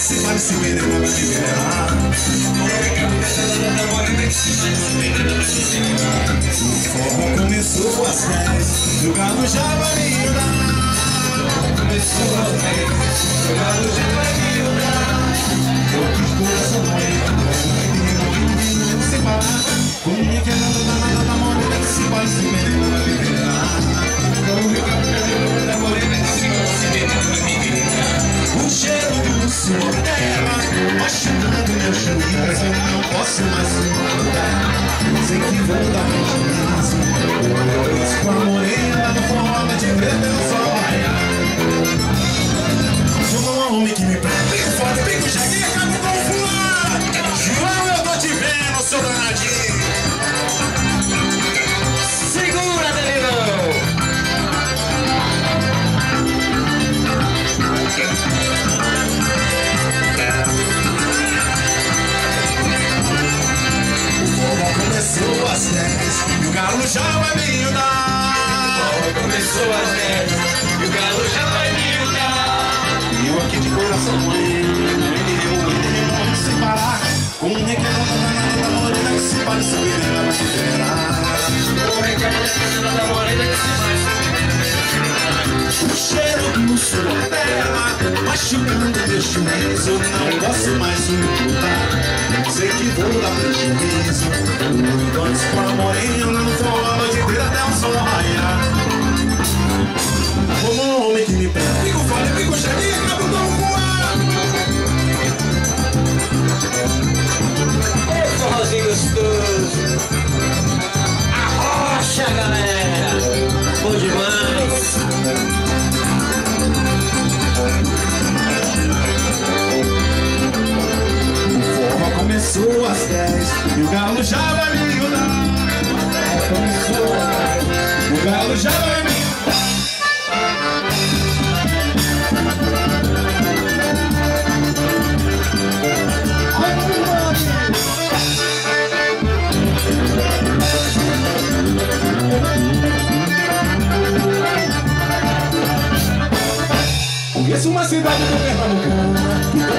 O forró começou às 10 e o galo já vai me dar. Começou às 10 e o galo já vai me dar. Outros coração não sem parar. Como é que é nada, nada, nada, morena que se posso mais suportar. Sei que vou dar. Galo já vai me dar. Começou às 10 e o galo já vai me dar. E eu aqui de coração doendo, sem parar. Com um nada da morena que se parece menina vai me liberar. O recado da morena que se faz. O cheiro do suor dela machucando meu juízo, eu não posso mais suportar. Sei que vou dar prejuízo. Antes com a galo já vai me ajudar. O forró começou às 10 o galo já vai me Conheço uma cidade do